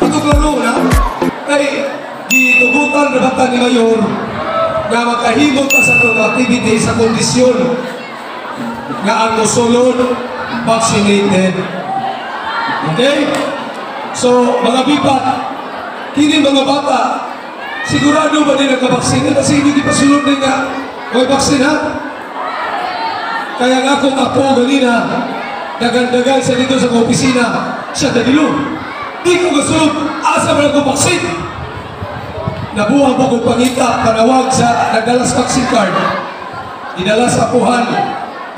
Pagkuklaro na, kay gitugutan na bata ni Mayor nga makahimot ka sa itong sa kondisyon nga ang musulod vaccinated. Okay? So, mga bipat, kini mga bata, sigurado ba din nagka-vaccine? Kasi hindi pa sulod din nga, may vaccine ha? Kaya nga kung ako ganina, dagan-dagan sa dito sa opisina, siya dadilo. Di ko gasulod, asa ba ko vaccine? Nabuha po kong pangita, panawag sa nagdalas vaccine card. Idala sa apuhan,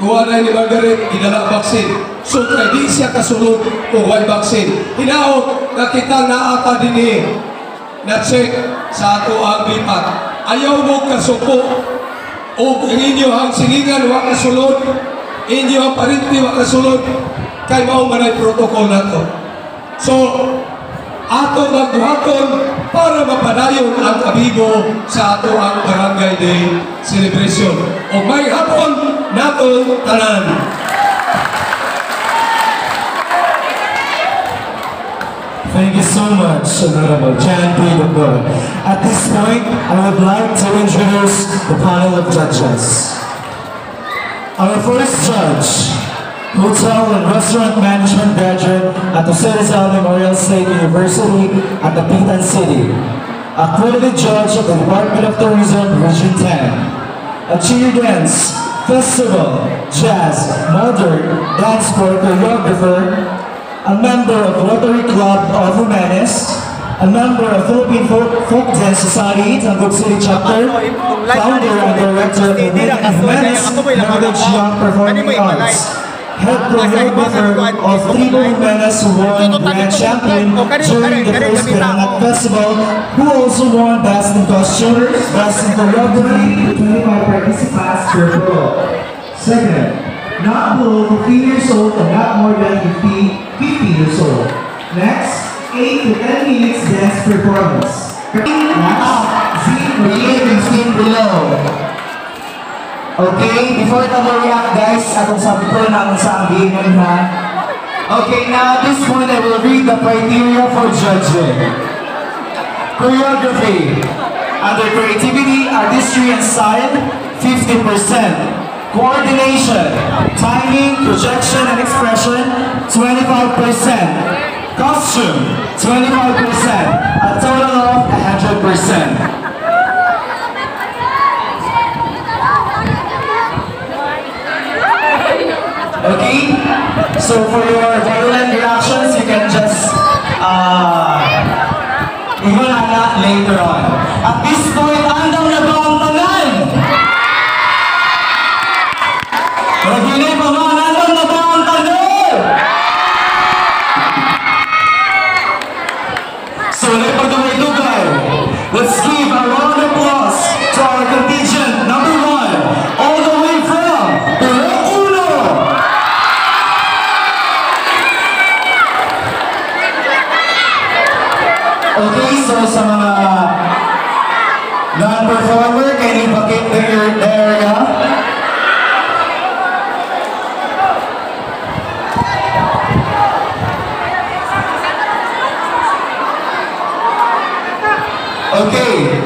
kuha na ni Margaret, ang vaccine. So, kaya di siya kasulod kung may vaccine. Hinaot, nakita na ata din eh, na-check sa ato ang bipat. Ayaw mo kasuko o ang inyo ang silingan wa kasulod, inyo ang parinti wa kasulod, kay mao manay protocol na to. So, ato magbuhaton para mapadayon ang kabigo sa ato ang Barangay Day celebration. O may hapon nato tanan. Thank you so much, Honorable Jan P. At this point, I would like to introduce the panel of judges. Our first judge, Hotel and Restaurant Management graduate at the Rizal Memorial State University at Dapitan City. Accredited judge of the Department of Tourism, Region 10. A cheer dance, festival, jazz, modern, dance choreographer, a member of Rotary Club of Humanis, a member of Philippine Folk, Folk Dance Society, Tanggol City Chapter, founder and director of Humanis Heritage Young Performing Arts, head choreographer of Tribo Humanis who won Grand Champion during the first Pirangat Festival, who also won Best in Costume, Best in Choreography, 25 participants per role. Second, not below 15 years old and not more than 50, 50 years old. Next, 8 to 10 minutes dance performance. Next, Z Believe seen below. Okay, before the react guys, atong sabi ko na giingon ha. Okay, now at this point I will read the criteria for judging. Choreography. Under creativity, artistry, and style, 50%. Coordination, timing, projection, and expression, 25%. Costume, 25%. A total of 100%. Okay? So for your violent reactions, you can just uh, ihulala later on. At this point, andam na ang Okay, so sa mga non-performer, can you vacate the, area? Okay.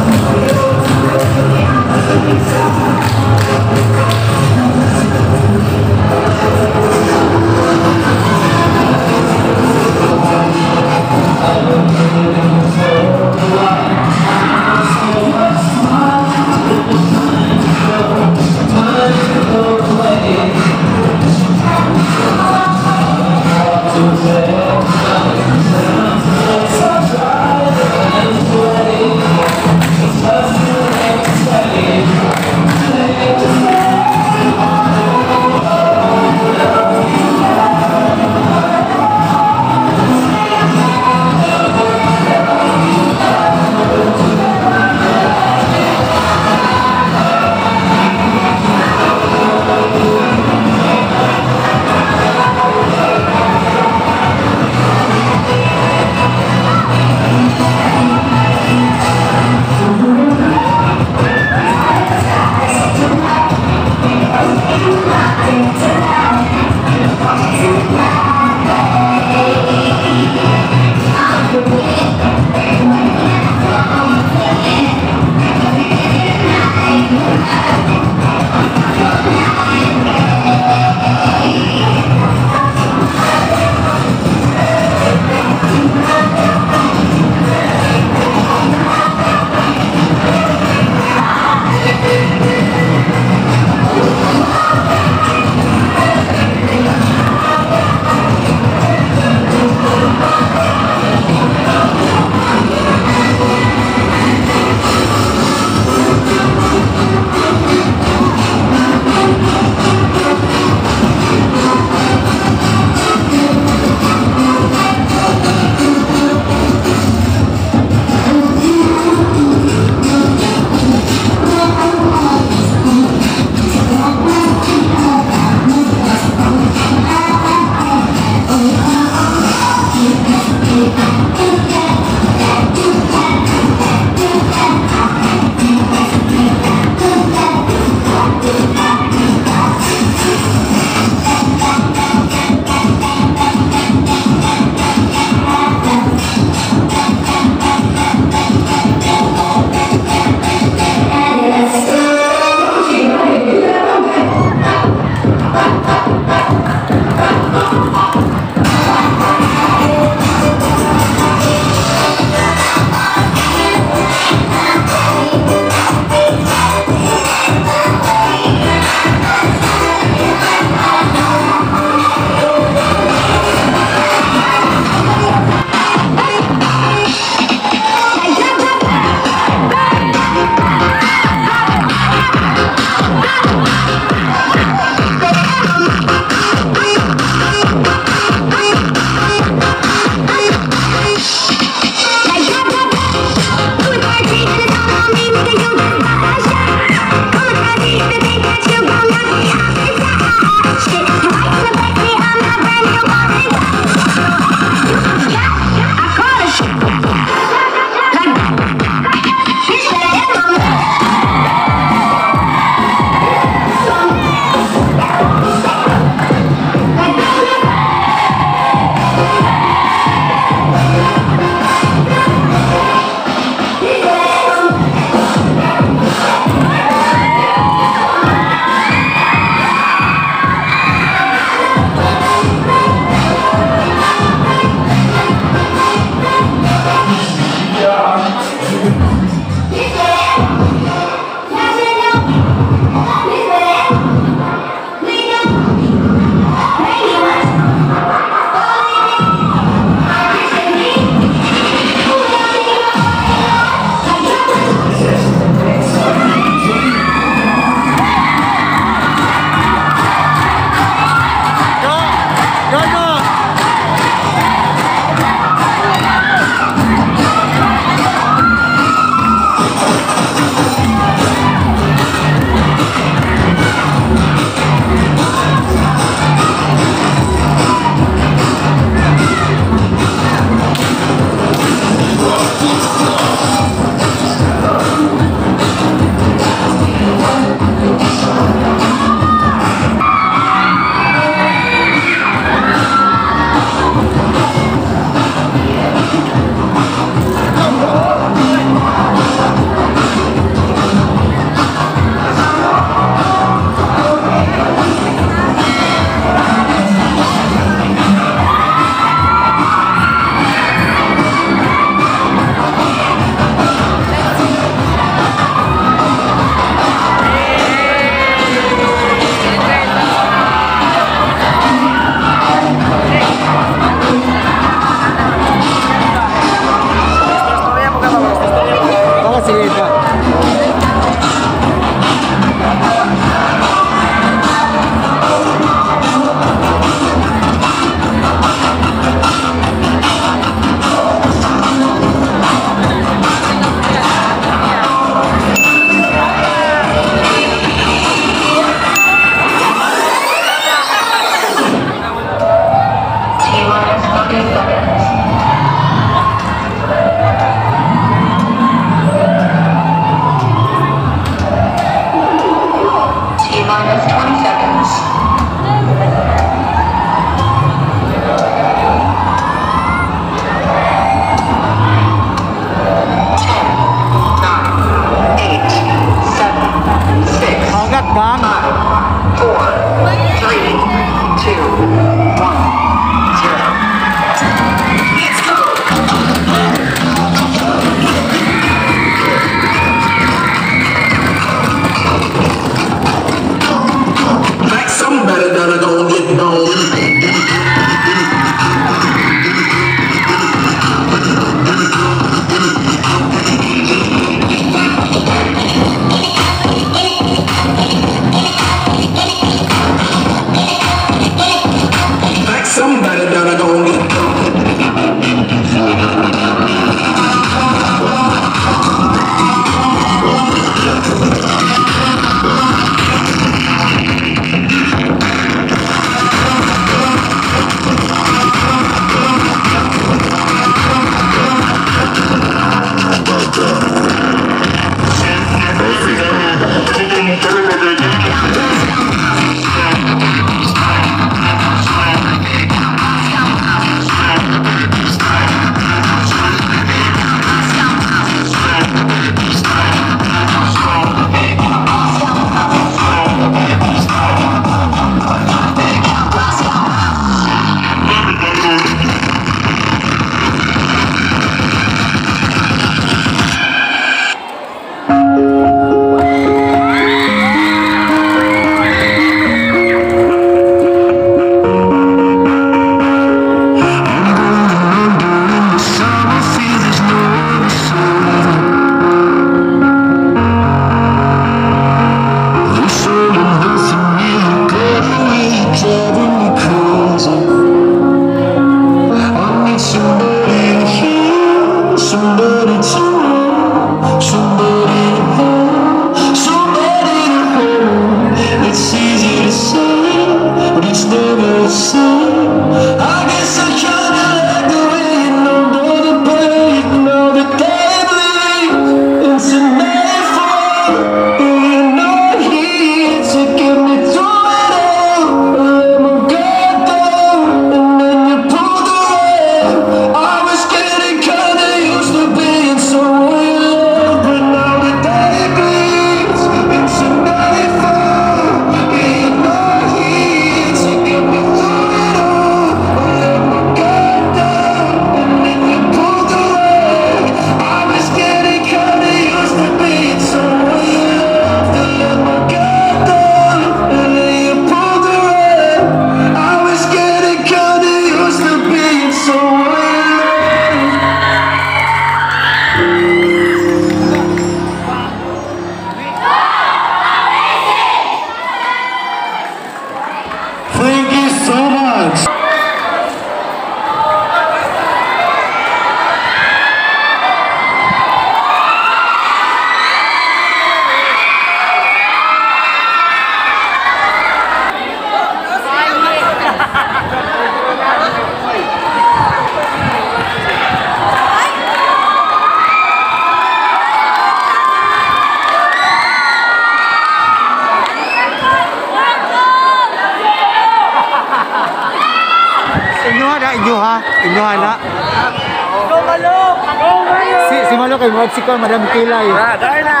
sikat, madami kilay. Ah, Radarna!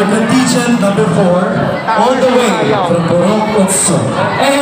Our number four, all the way from Purok Otso.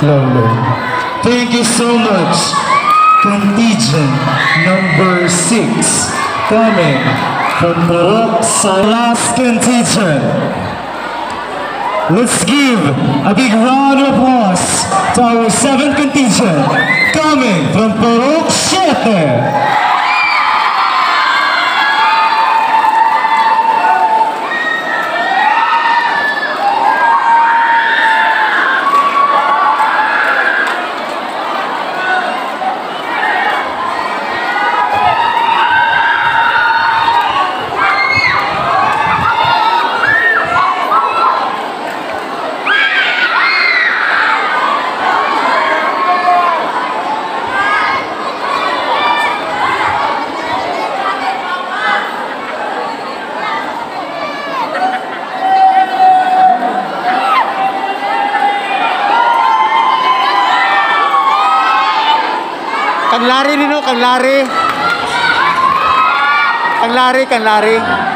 Thank you so much. Contingent number six coming from Purok sa last contingent. Let's give a big round of applause to our seventh contingent coming from Purok Siete. Kanlari, kanlari.